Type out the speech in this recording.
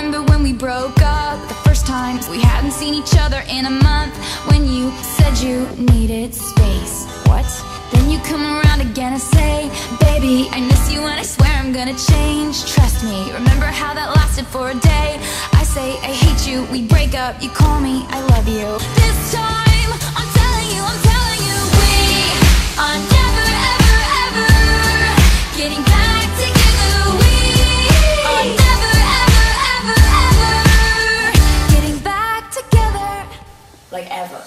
remember when we broke up? The first time we hadn't seen each other in a month. When you said you needed space. What? Then you come around again and say Baby, I miss you and I swear I'm gonna change. Trust me, remember how that lasted for a day. I say I hate you, we break up, you call me, I love you like ever.